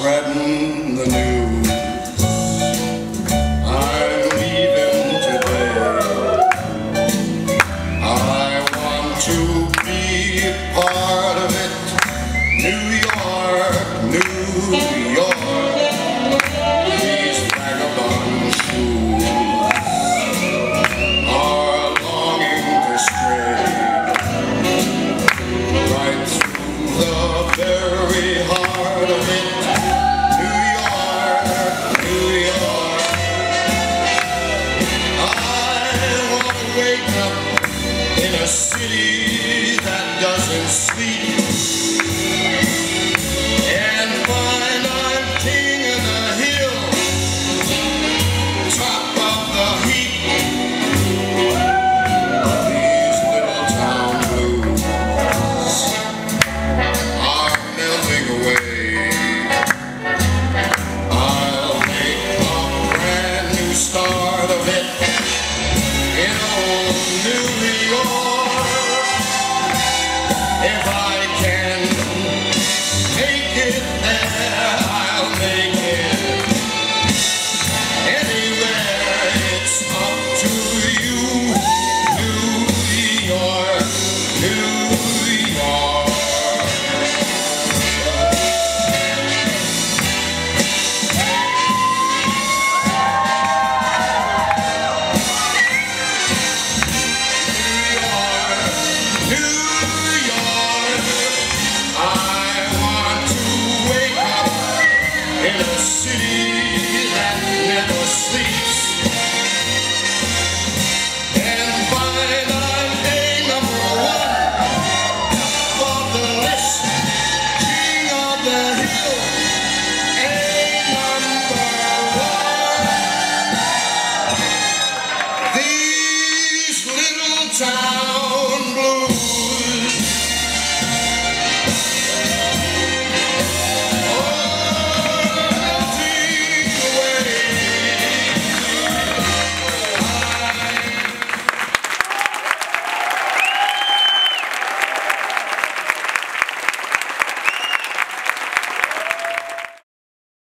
spreading the news. I'm leaving today. I want to be part of it. New York, New York. a city that doesn't sleep. In the city.